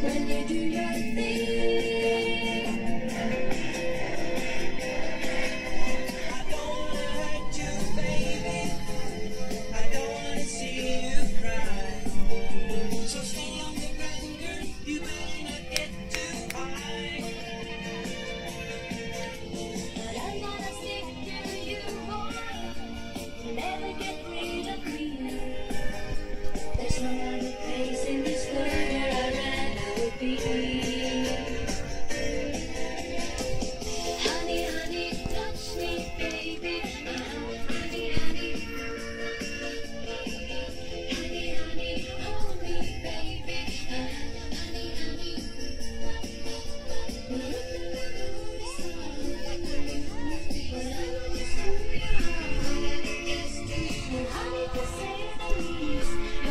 When you do your thing Say please.